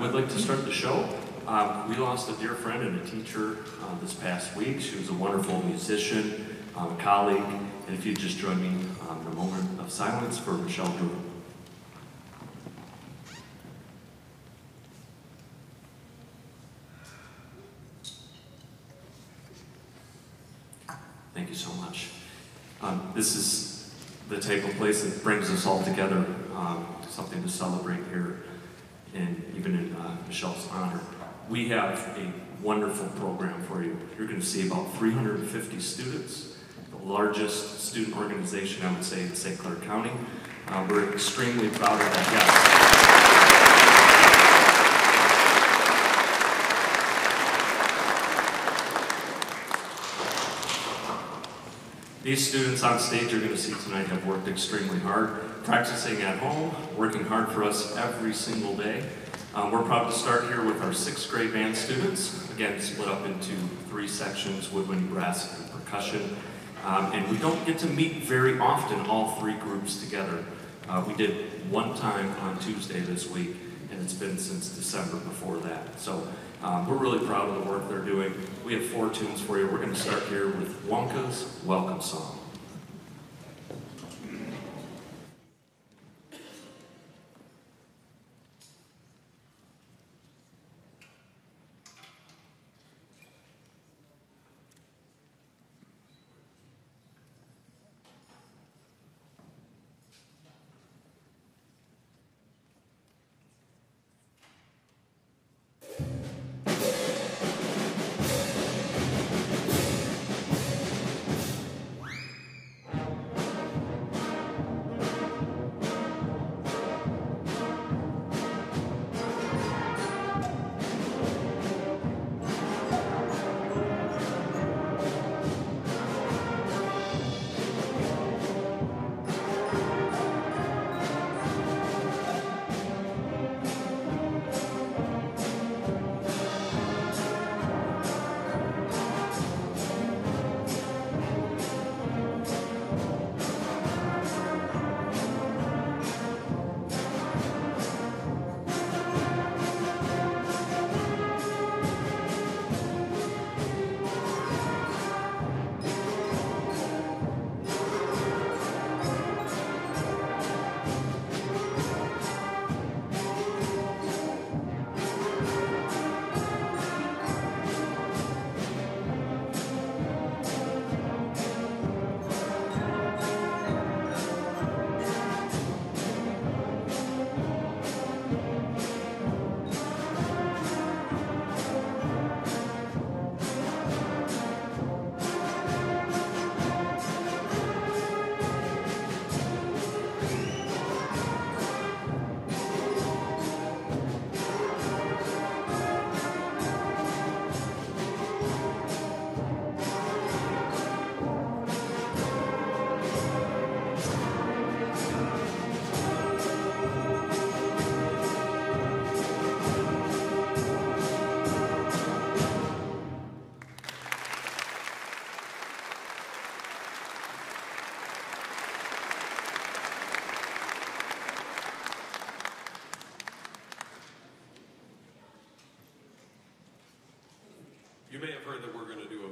would like to start the show. Um, we lost a dear friend and a teacher uh, this past week. She was a wonderful musician, um, colleague, and if you'd just join me um, in a moment of silence for Michelle Drew. Thank you so much. Um, this is the type of place that brings us all together, um, something to celebrate here, and even in uh, Michelle's honor. We have a wonderful program for you. You're going to see about 350 students, the largest student organization, I would say, in St. Clair County. Uh, we're extremely proud of that. Yes. These students on stage you're going to see tonight have worked extremely hard, practicing at home, working hard for us every single day. Um, we're proud to start here with our sixth grade band students, again split up into three sections, woodwind, brass, and percussion. Um, and we don't get to meet very often, all three groups together. Uh, we did one time on Tuesday this week, and it's been since December before that. So um, we're really proud of the work they're doing. We have four tunes for you. We're going to start here with Wonka's Welcome Song.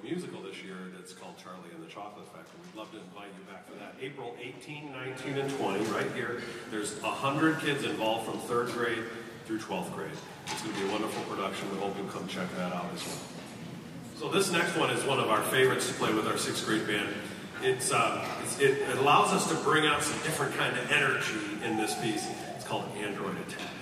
Musical this year that's called Charlie and the Chocolate Factory. We'd love to invite you back for that. April 18, 19, and 20, right here. There's 100 kids involved from third grade through 12th grade. It's going to be a wonderful production. We hope you'll come check that out as well. So this next one is one of our favorites to play with our sixth grade band. It's, uh, it's, it, it allows us to bring out some different kind of energy in this piece. It's called Android Attack.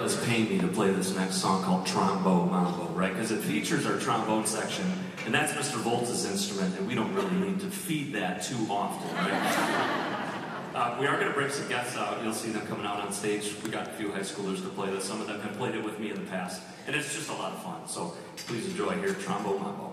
Is paying me to play this next song called Trombo Mambo, right? Because it features our trombone section, and that's Mr. Volta's instrument, and we don't really need to feed that too often, right? Uh, we are going to bring some guests out. You'll see them coming out on stage. We got a few high schoolers to play this. Some of them have played it with me in the past, and it's just a lot of fun. So please enjoy here, Trombo Mambo.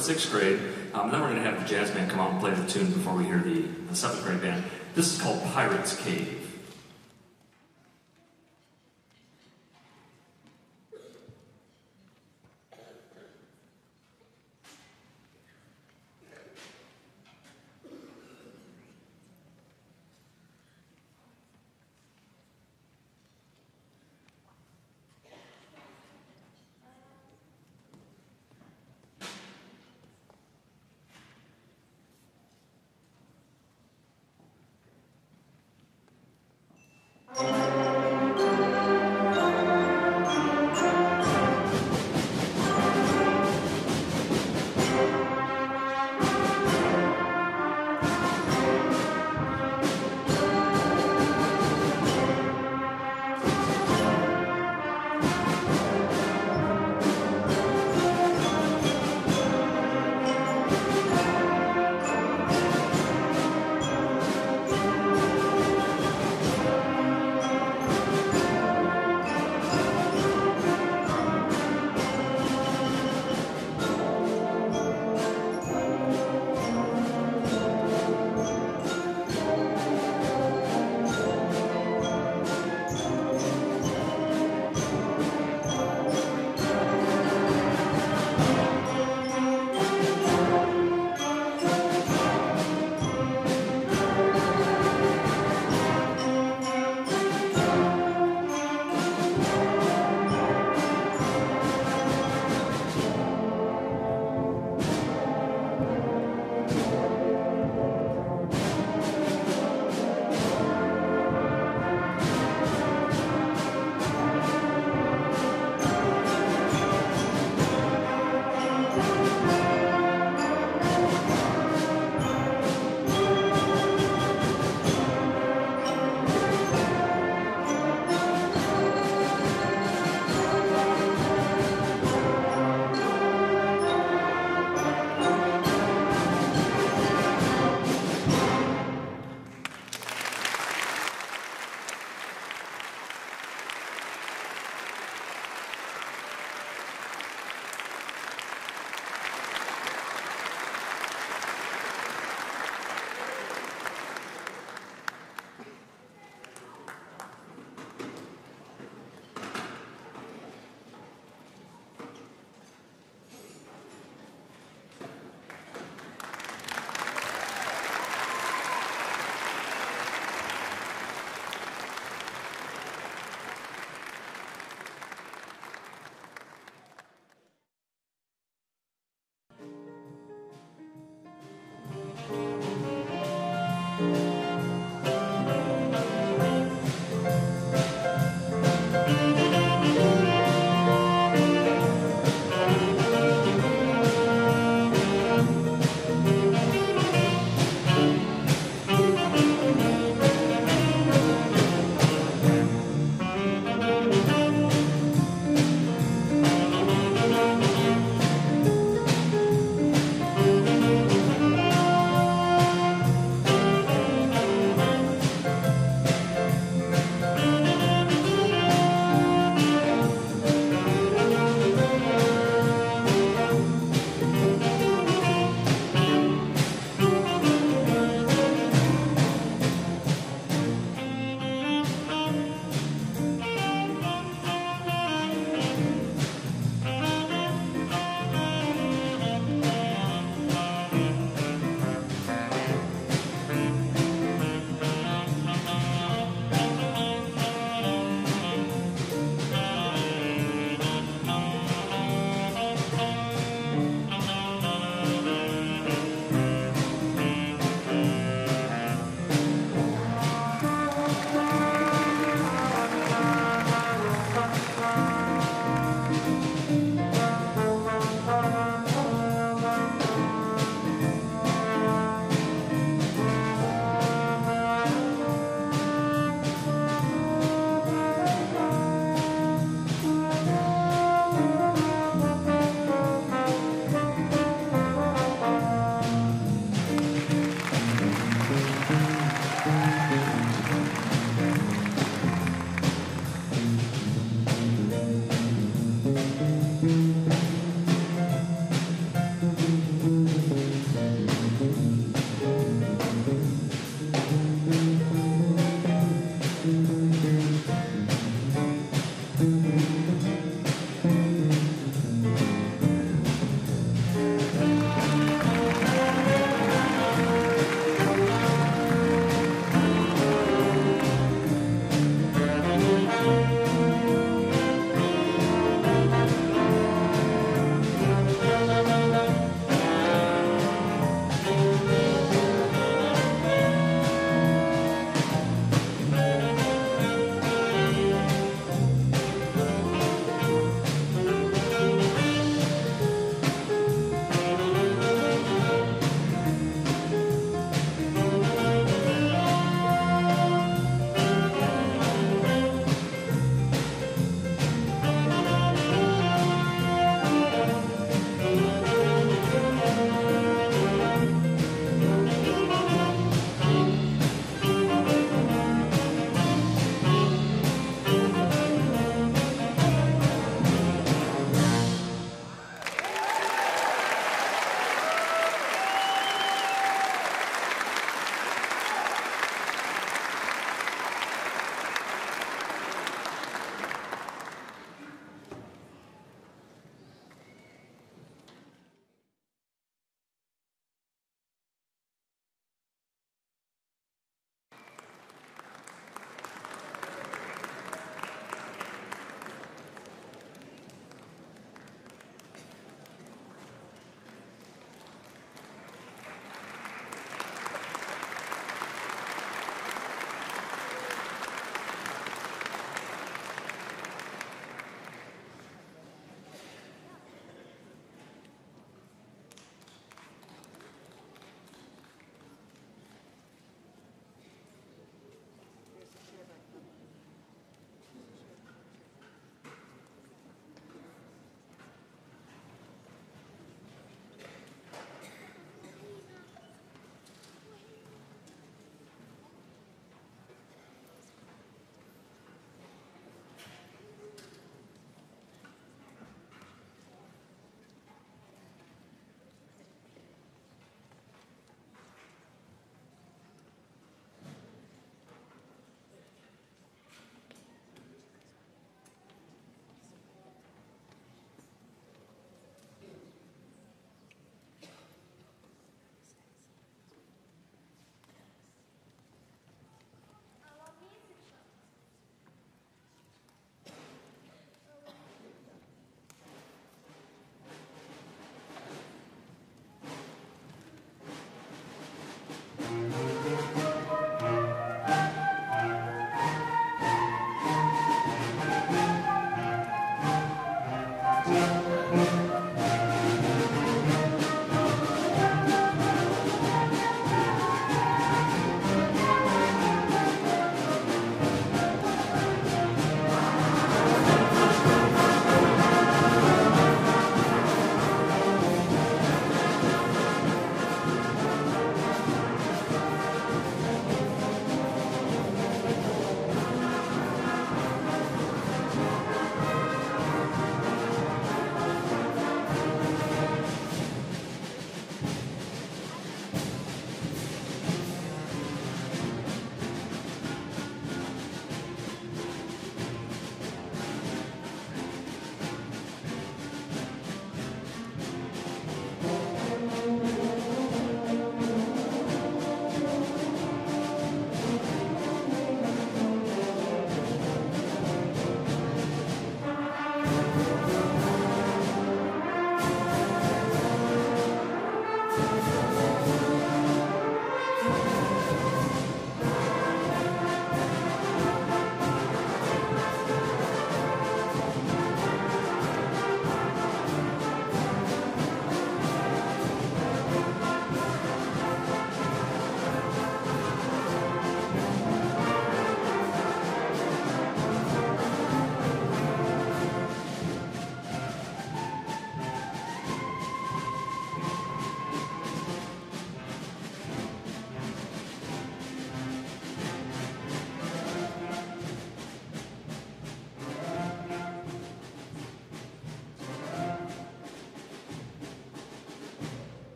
Sixth grade, um, then we're going to have the jazz band come out and play the tune before we hear the, the seventh grade band. This is called Pirate's Cave.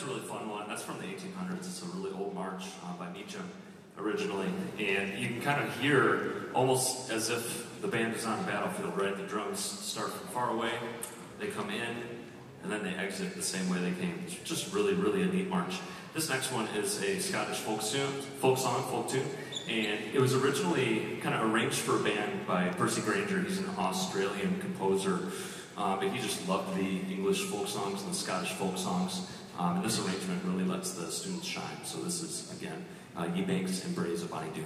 That's a really fun one. That's from the 1800s. It's a really old march uh, by Meacham originally. And you can kind of hear almost as if the band is on a battlefield, right? The drums start from far away, they come in, and then they exit the same way they came. It's just really, really a neat march. This next one is a Scottish folk, tune, folk song, folk tune, and it was originally kind of arranged for a band by Percy Grainger. He's an Australian composer, um, and he just loved the English folk songs and the Scottish folk songs. Um, and this arrangement really lets the students shine. So this is, again, uh, Ye Banks and Braes of Bonnie Doon.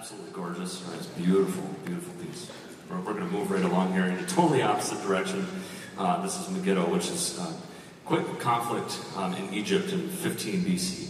Absolutely gorgeous? It's beautiful, beautiful piece. We're, we're going to move right along here in a totally opposite direction. Uh, this is Megiddo, which is uh, quick conflict um, in Egypt in 15 BC.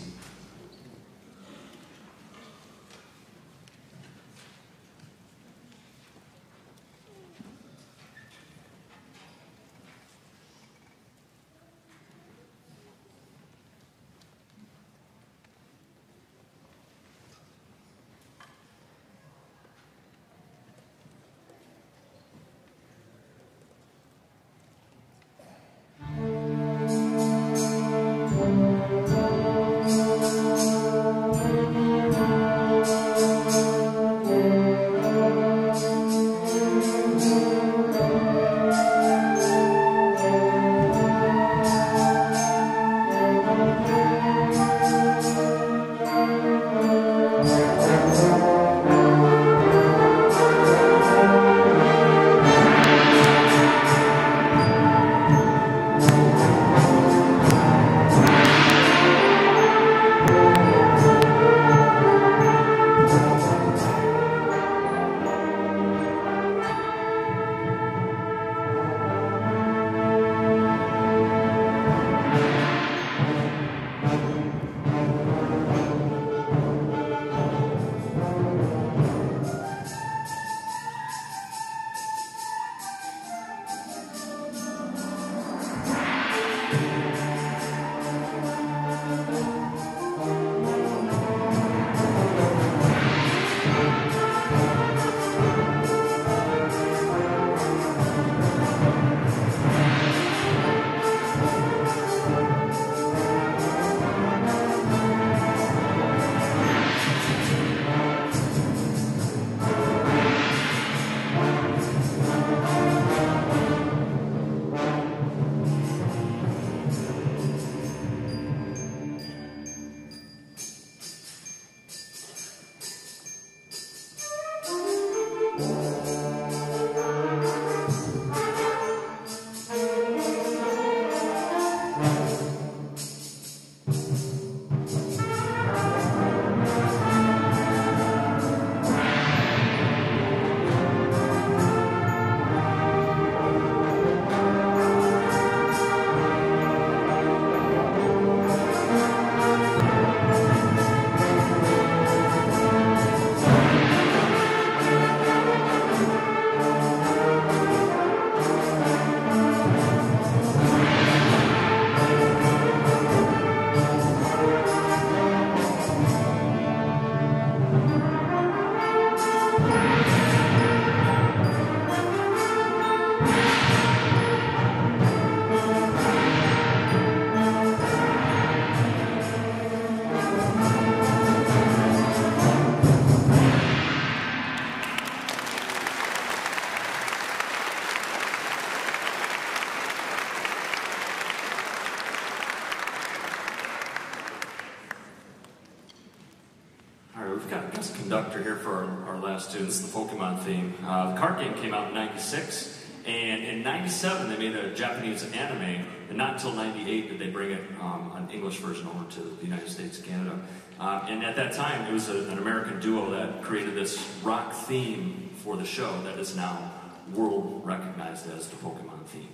Game came out in 96, and in 97 they made a Japanese anime, and not until 98 did they bring it, um, an English version over to the United States and Canada. Uh, and at that time, it was a, an American duo that created this rock theme for the show that is now world recognized as the Pokemon theme.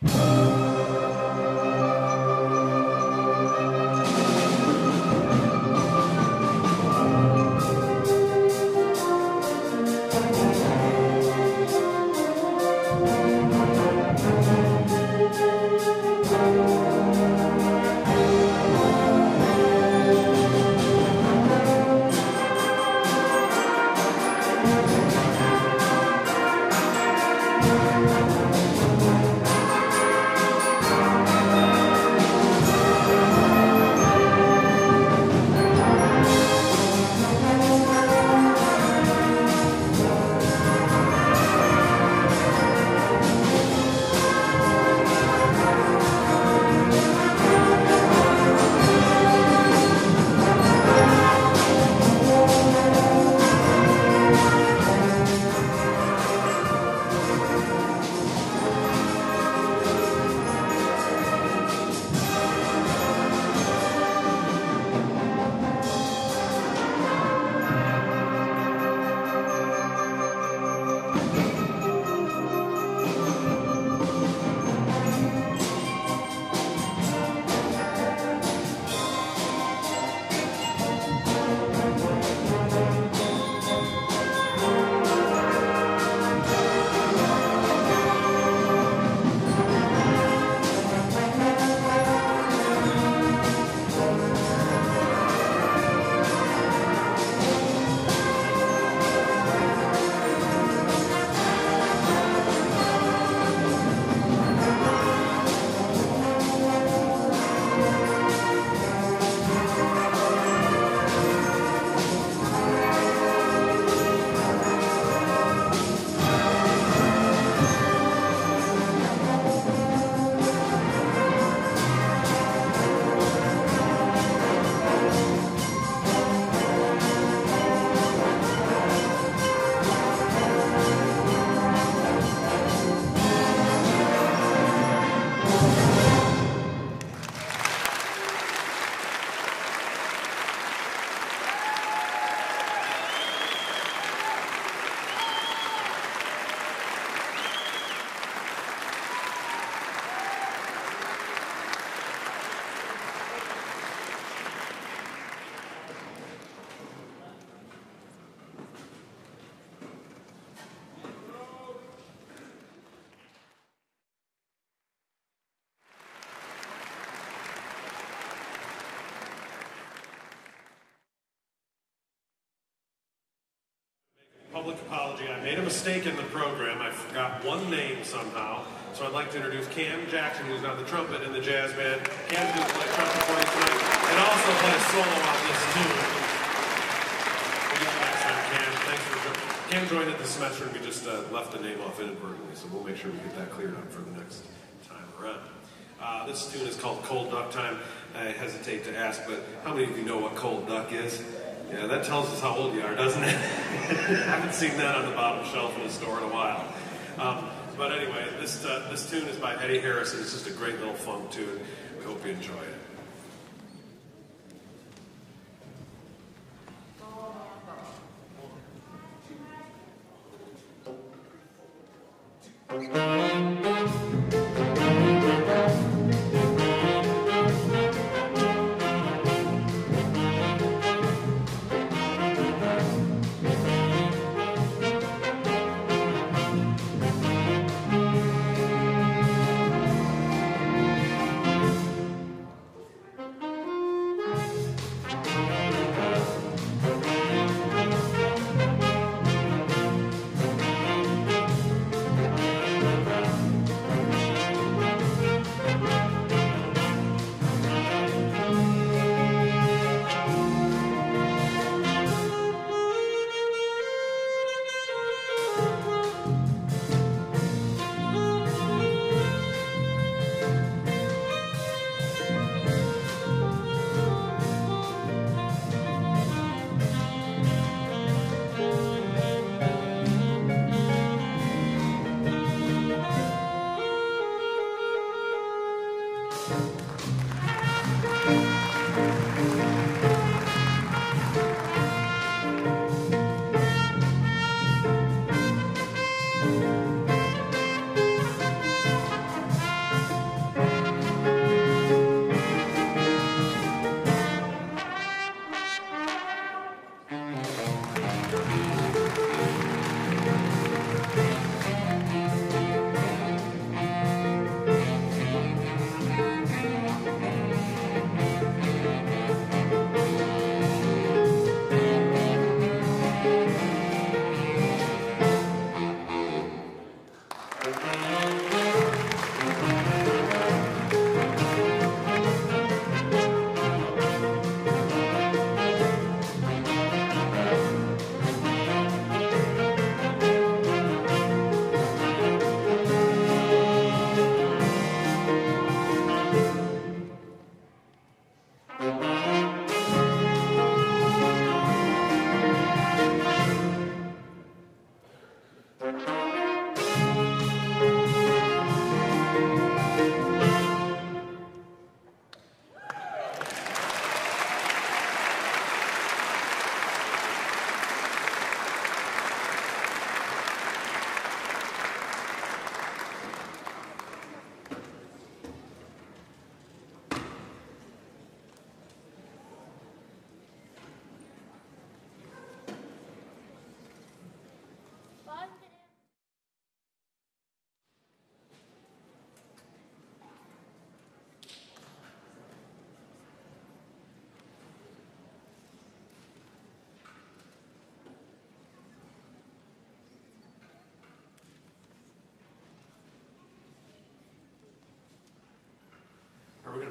you public apology. I made a mistake in the program. I forgot one name somehow. So I'd like to introduce Cam Jackson, who's on the trumpet in the jazz band. Cam's going to play trumpet for you tonight and also play a solo on this tune. Cam. Thanks for joining. Cam joined it this semester and we just uh, left the name off inadvertently, so we'll make sure we get that cleared up for the next time around. Uh, this tune is called Cold Duck Time. I hesitate to ask, but how many of you know what cold duck is? Yeah, that tells us how old you are, doesn't it? I haven't seen that on the bottom shelf in the store in a while. Um, but anyway, this, uh, this tune is by Eddie Harrison. It's just a great little funk tune. We hope you enjoy it.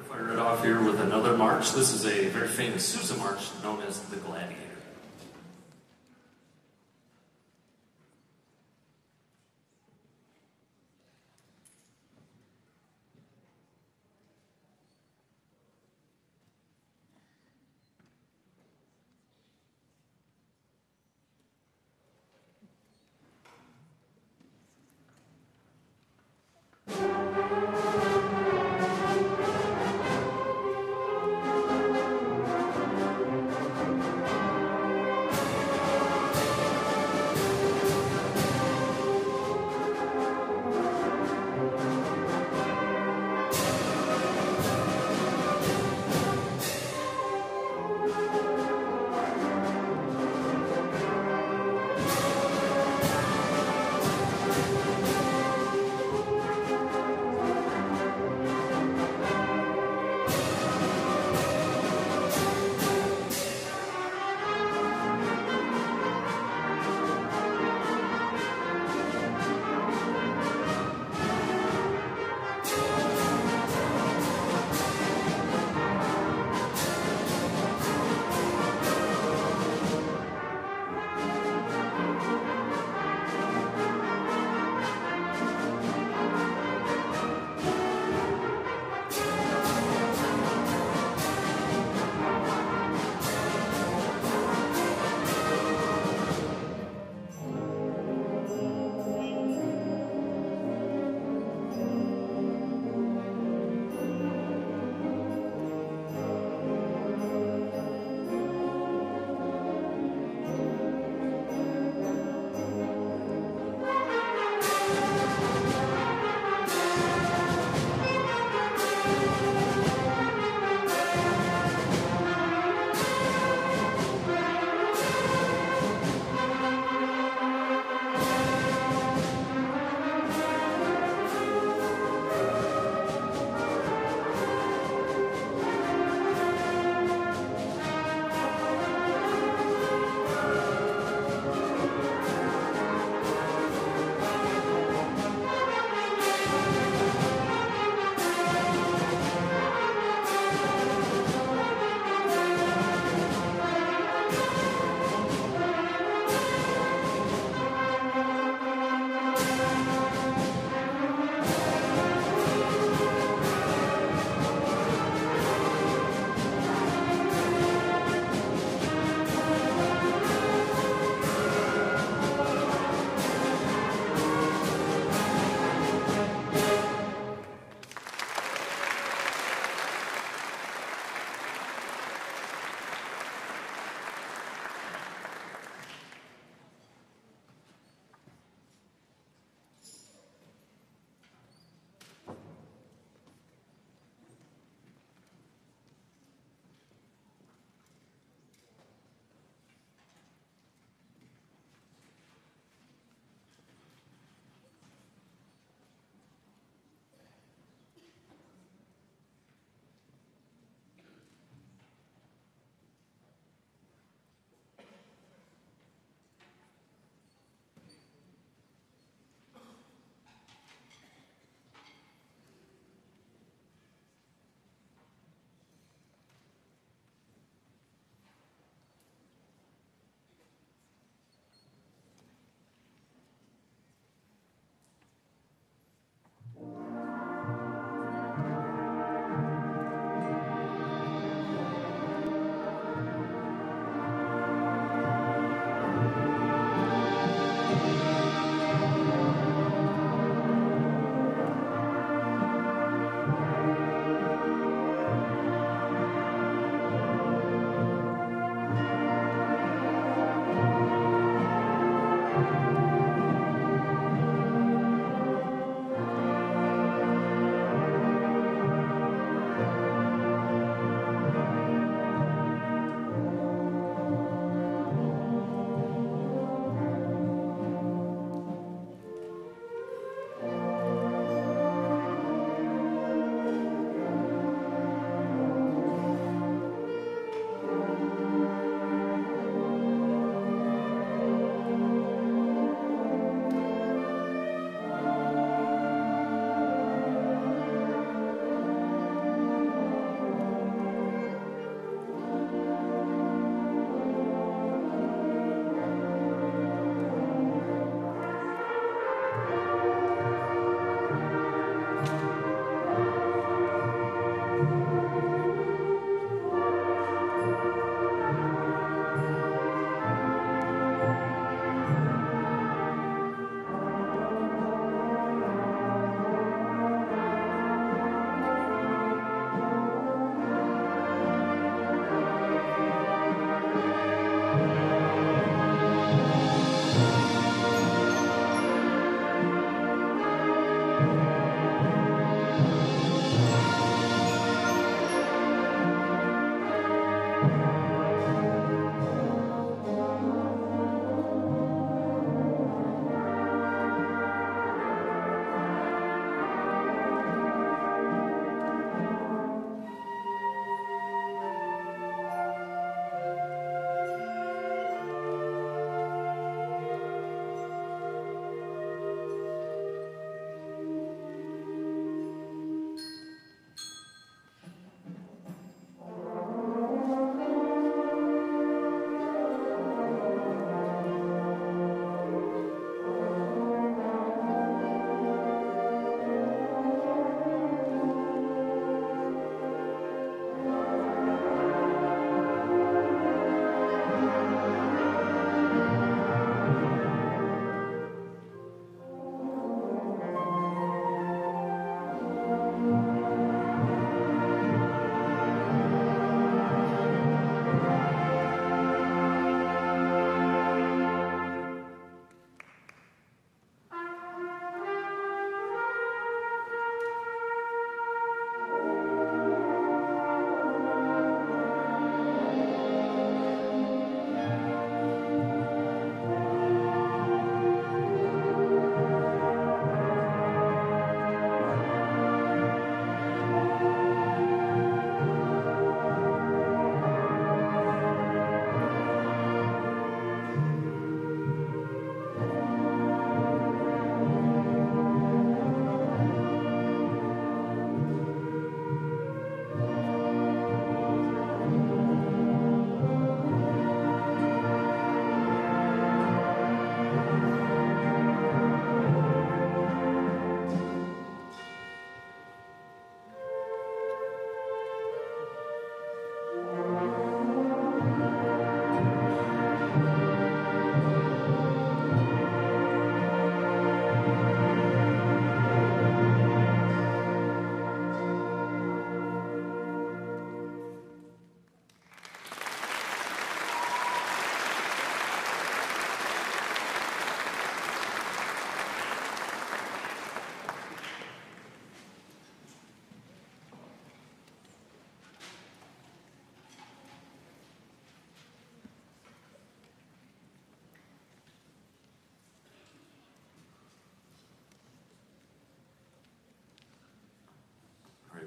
Fire it off here with another march. This is a very famous Sousa march known as the Gladiator.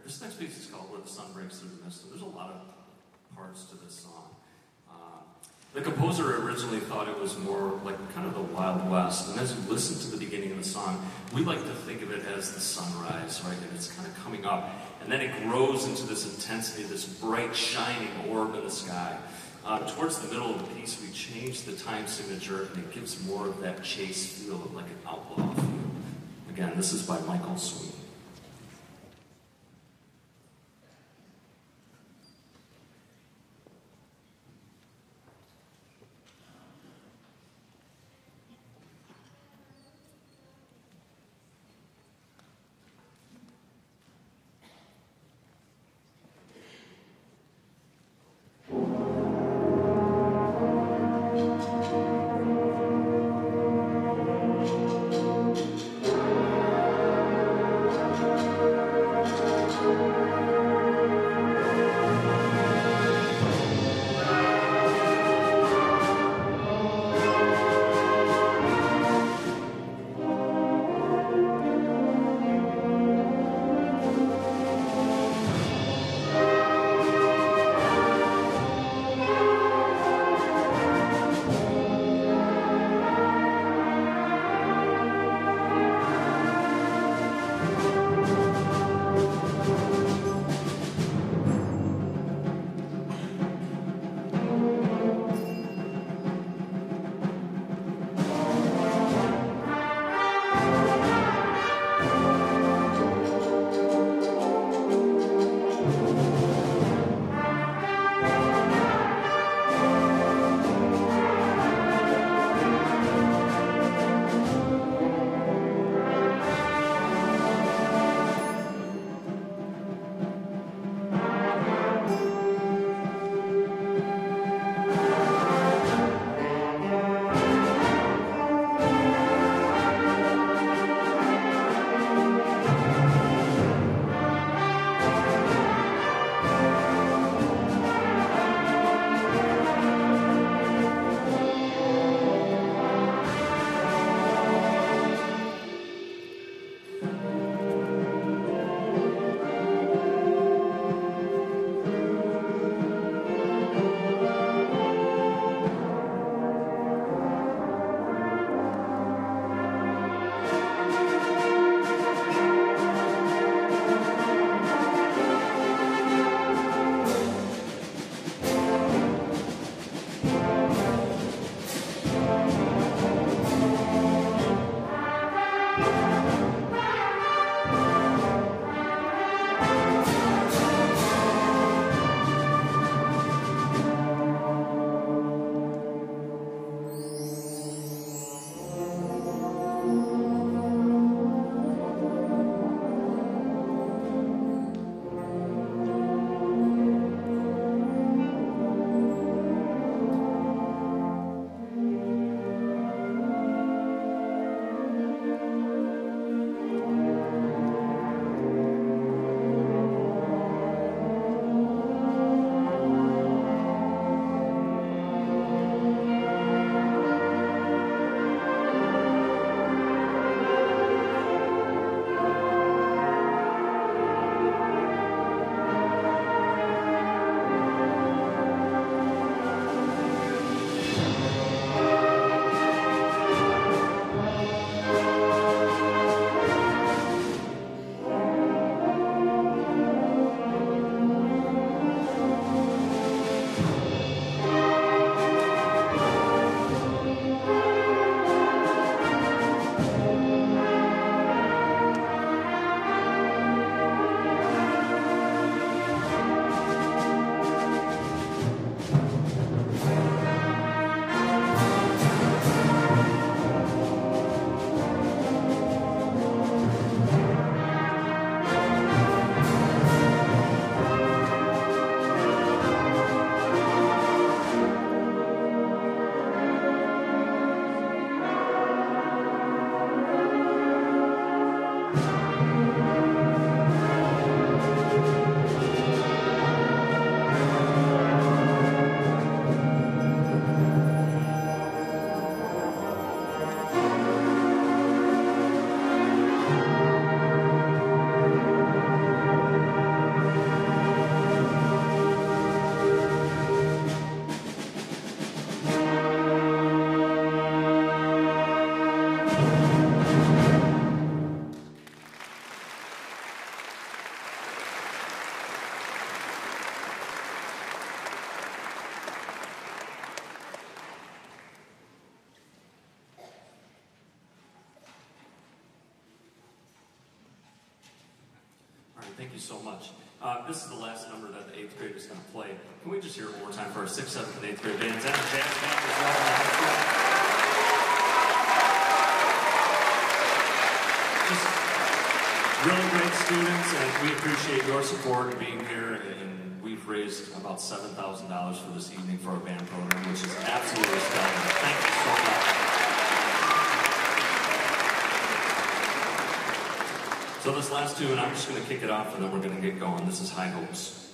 This next piece is called Where the Sun Breaks Through the Mist, and there's a lot of parts to this song. Um, the composer originally thought it was more like kind of the Wild West, and as you listen to the beginning of the song, we like to think of it as the sunrise, right? And it's kind of coming up, and then it grows into this intensity, this bright, shining orb in the sky. Uh, towards the middle of the piece, we change the time signature, and it gives more of that chase feel, like an outlaw feel. Again, this is by Michael Sweeney. So much. Uh, this is the last number that the eighth grade is going to play. Can we just hear it one more time for our sixth, seventh, and eighth grade bands and jazz band? Just really great students, and we appreciate your support and being here. And we've raised about seven thousand dollars for this evening for our band program, which is absolutely astounding. Thank you so much. So this last tune, I'm just going to kick it off, and then we're going to get going. This is High Hopes.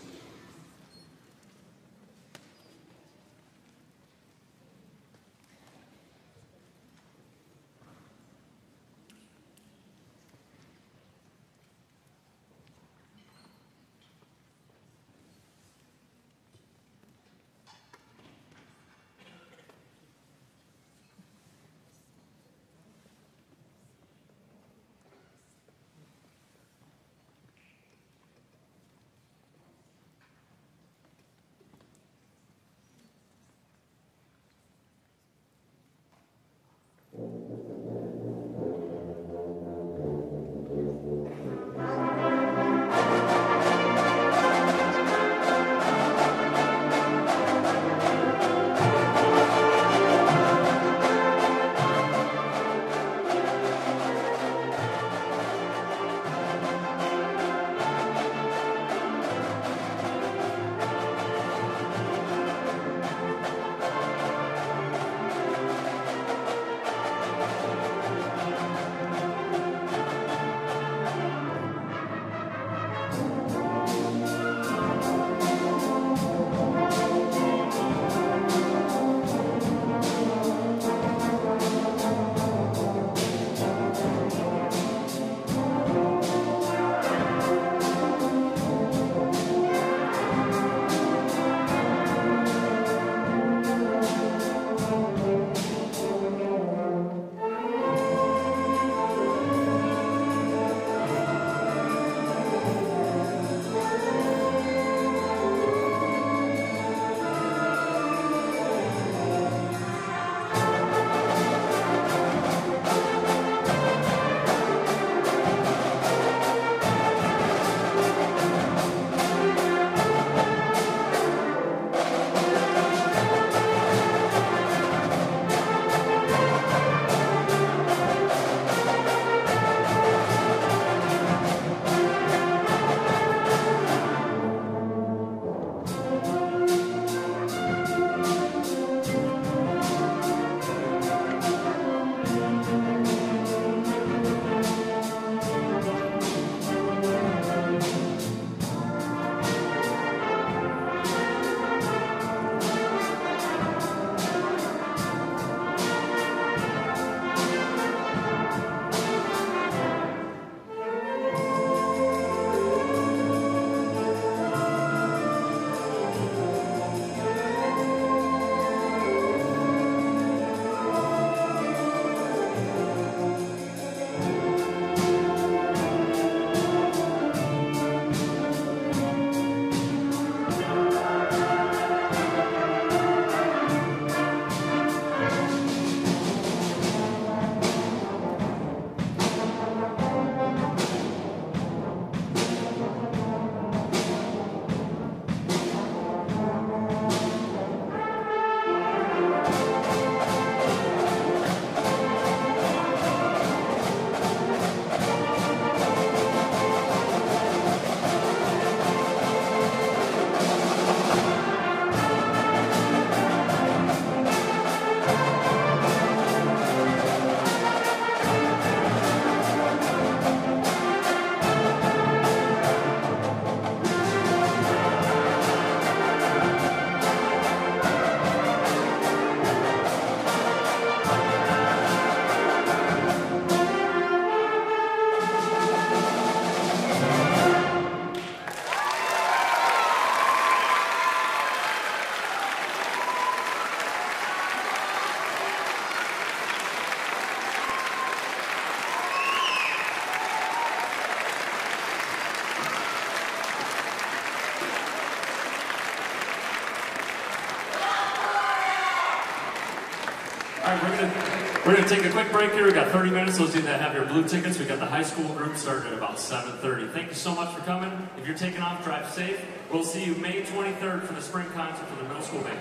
Going to take a quick break here. We've got 30 minutes. Those of you that have your blue tickets, we've got the high school group starting at about 7.30. Thank you so much for coming. If you're taking off, drive safe. We'll see you May 23rd for the spring concert for the middle school band.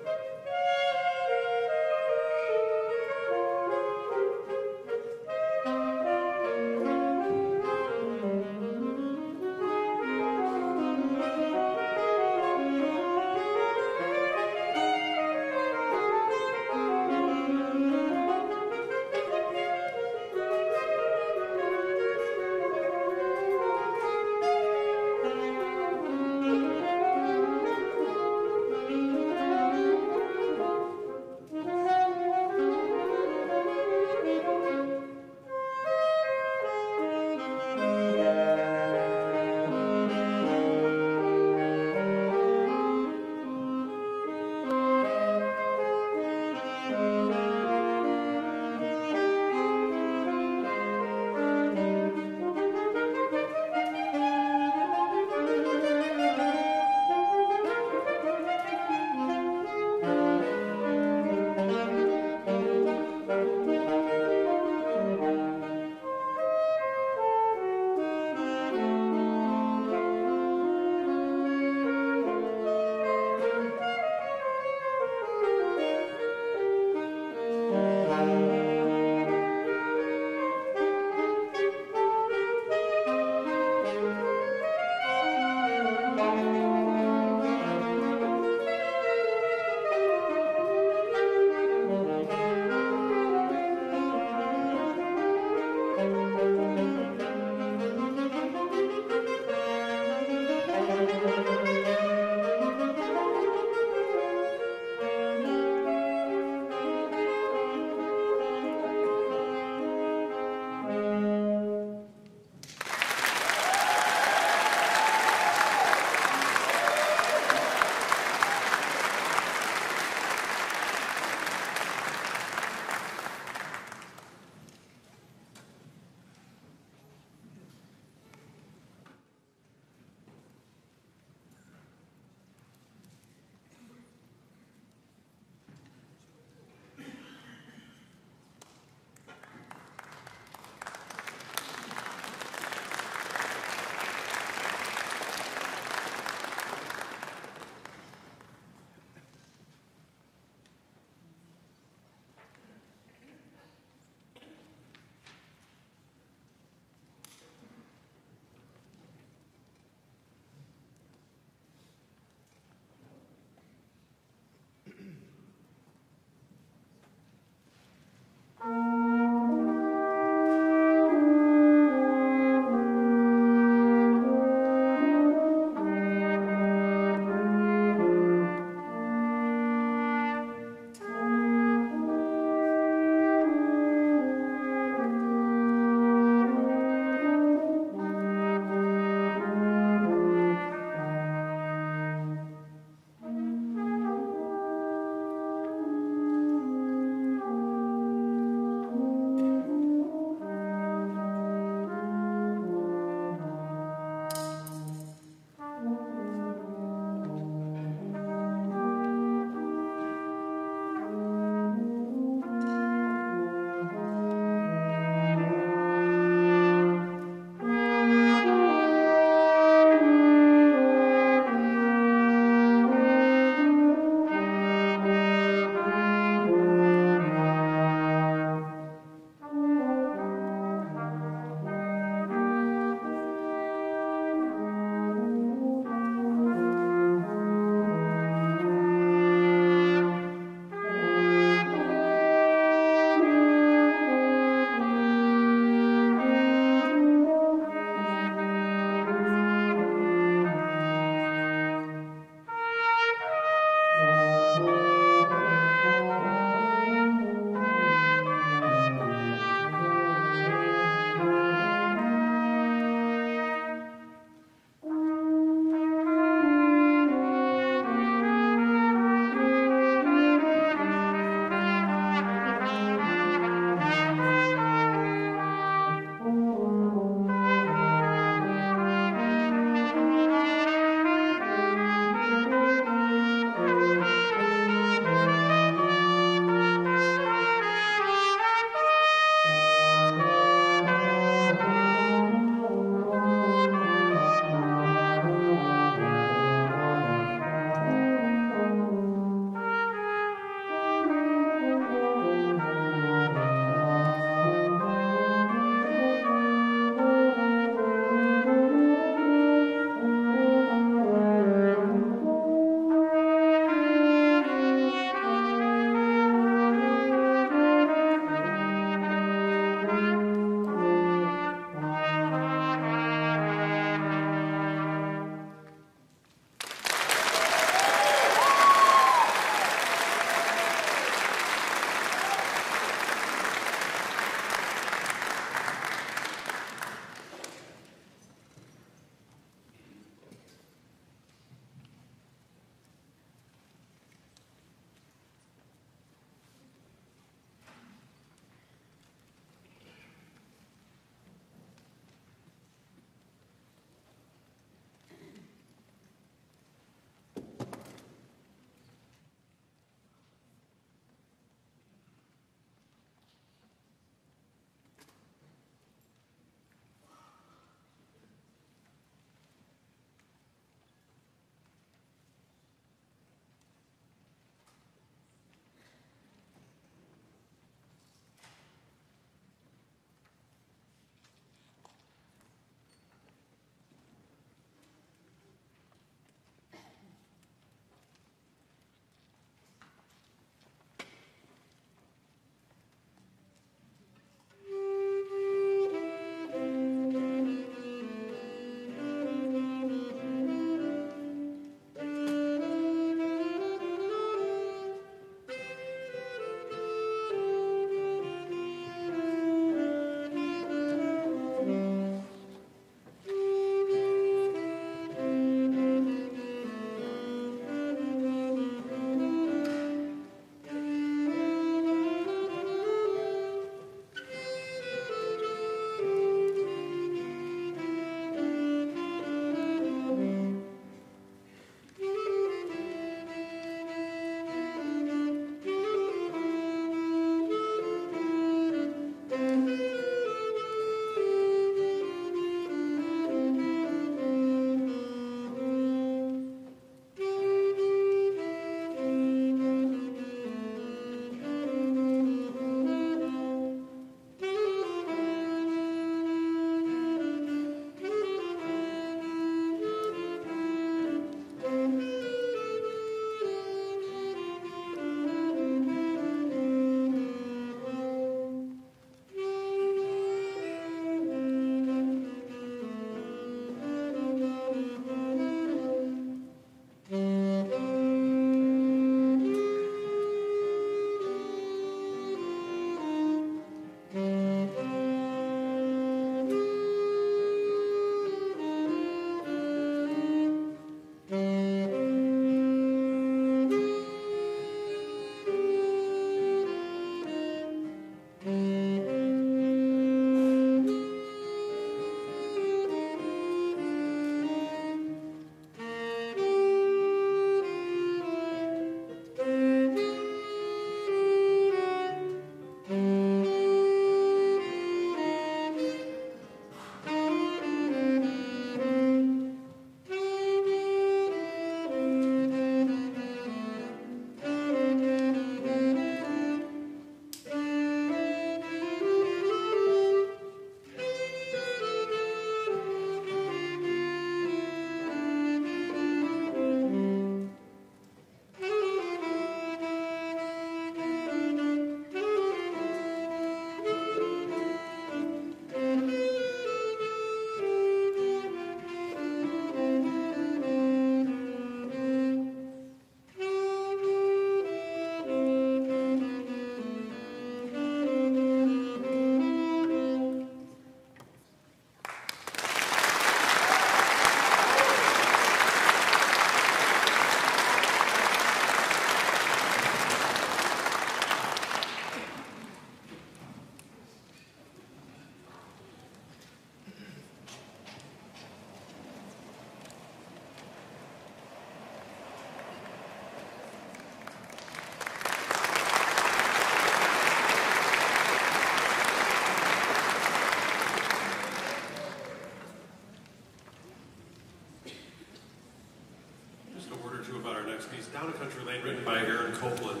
A word or two about our next piece. Down a Country Lane, written by Aaron Copland,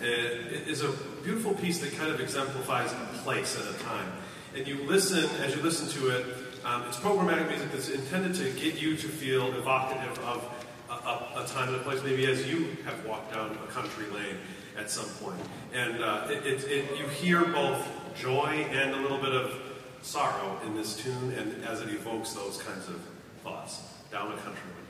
it is a beautiful piece that kind of exemplifies a place at a time. And you listen, as you listen to it, um, it's programmatic music that's intended to get you to feel evocative of a, a, a, time and a place, maybe as you have walked down a country lane at some point. And uh, it, it, it, you hear both joy and a little bit of sorrow in this tune, and as it evokes those kinds of thoughts down a country lane.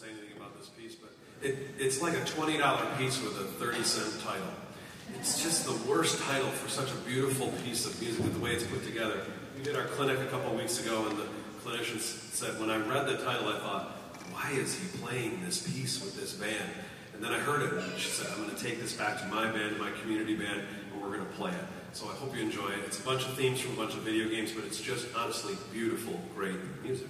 Say anything about this piece, but it, it's like a $20 piece with a 30 cent title. It's just the worst title for such a beautiful piece of music, with the way it's put together. We did our clinic a couple weeks ago, and the clinicians said, when I read the title, I thought, why is he playing this piece with this band? And then I heard it, and she said, I'm going to take this back to my band, my community band, and we're going to play it. So I hope you enjoy it. It's a bunch of themes from a bunch of video games, but it's just honestly beautiful, great music.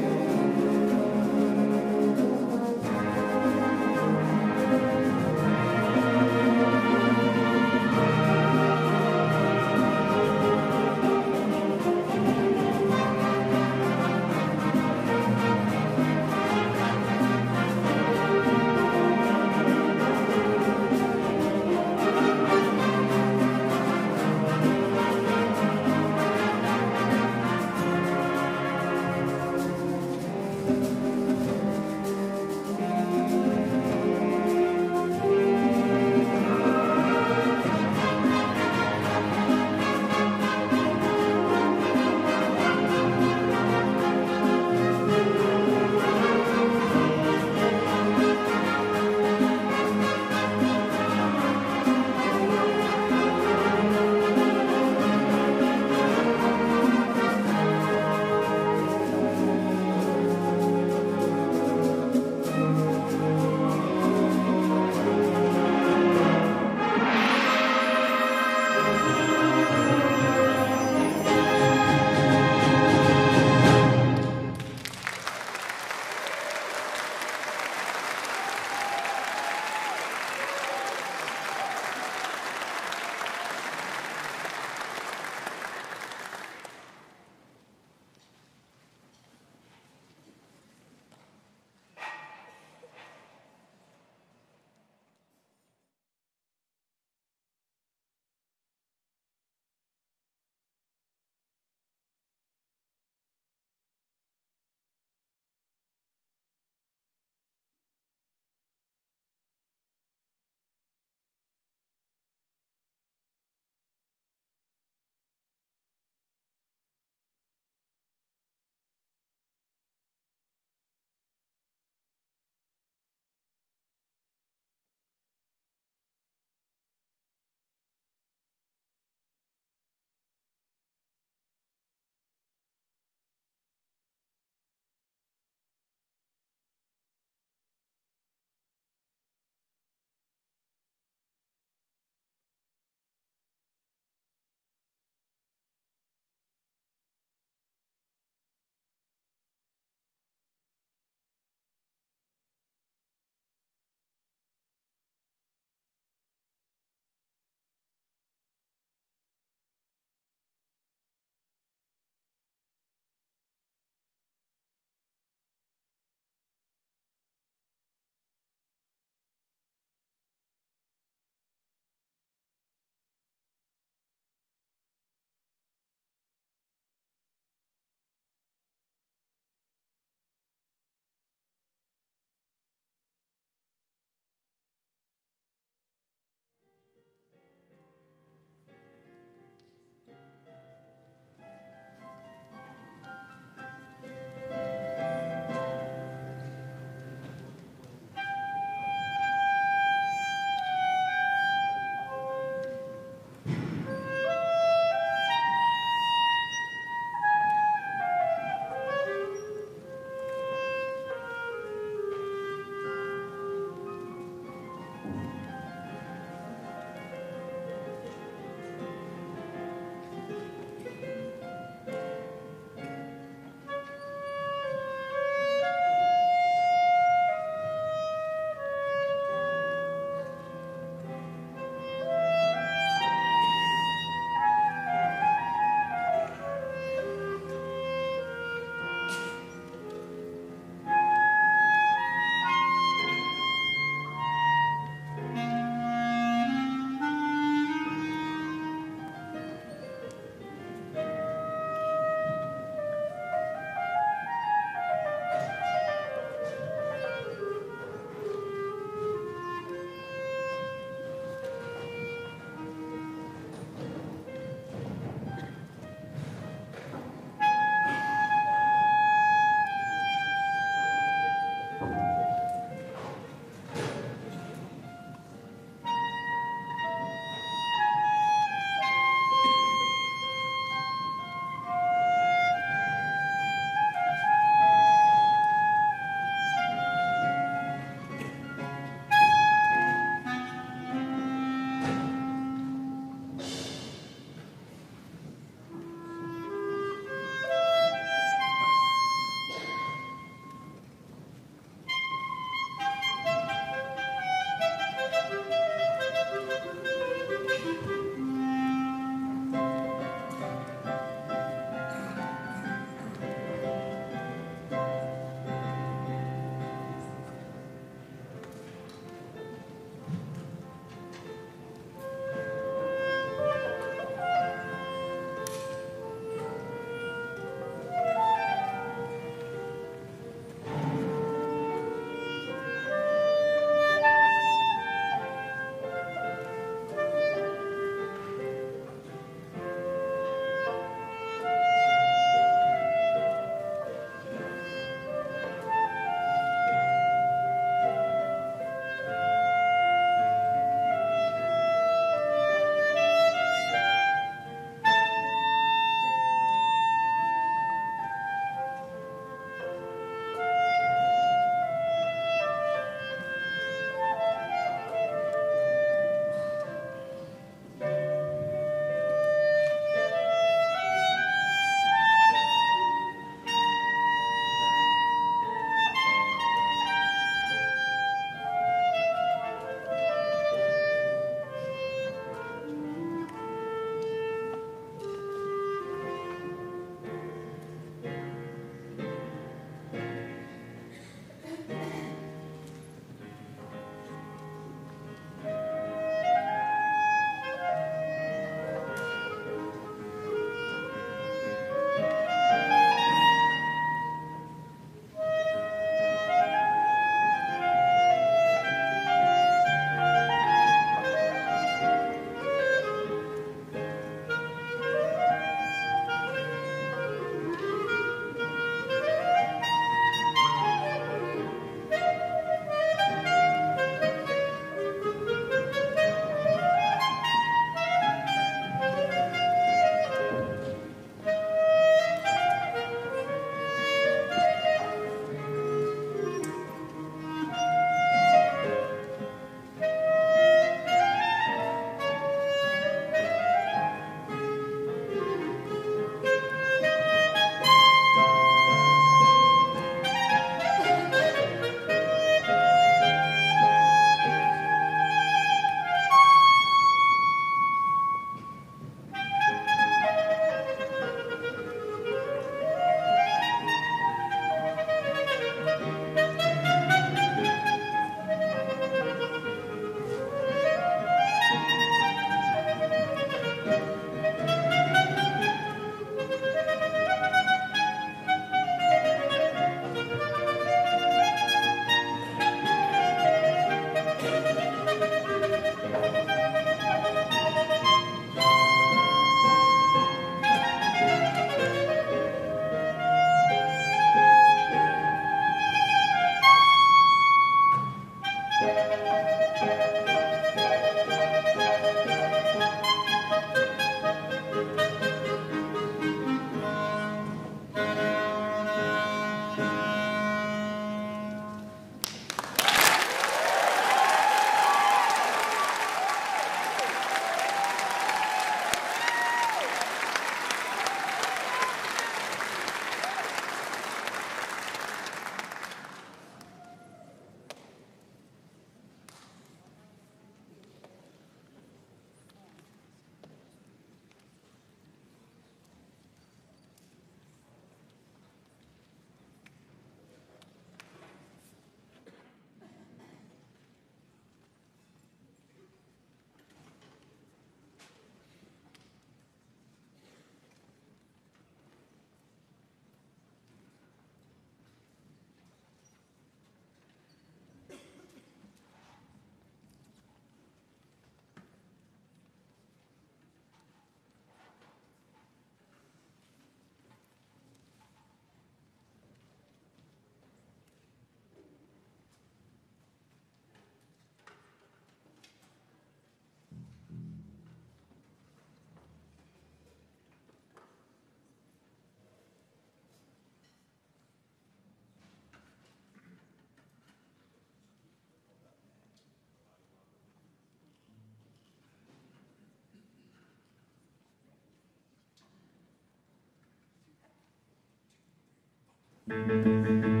You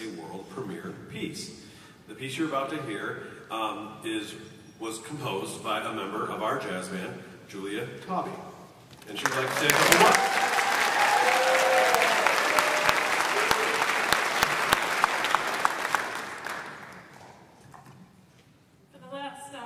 a world premiere piece. The piece you're about to hear um, is was composed by a member of our jazz band, Julia Tauby. And she'd like to say a couple words. For the last um,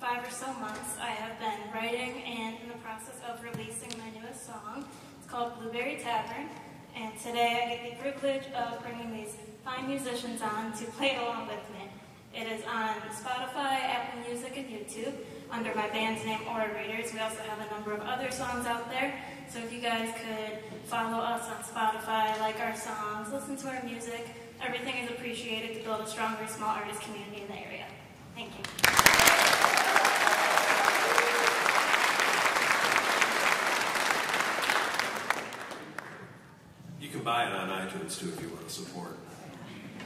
five or so months, I have been writing and in the process of releasing my newest song. It's called Blueberry Tavern, and today I get the privilege of bringing these find musicians on to play along with me. It is on Spotify, Apple Music, and YouTube under my band's name, Aura Readers. We also have a number of other songs out there. So if you guys could follow us on Spotify, like our songs, listen to our music, everything is appreciated to build a stronger small artist community in the area. Thank you. You can buy it on iTunes too if you want to support.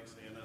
Alexander.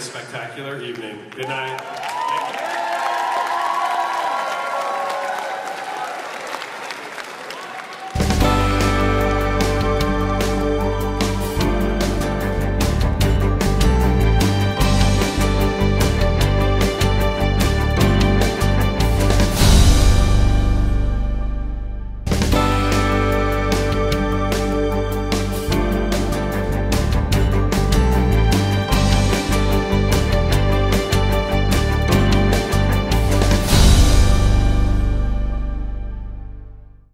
Spectacular evening. Good night.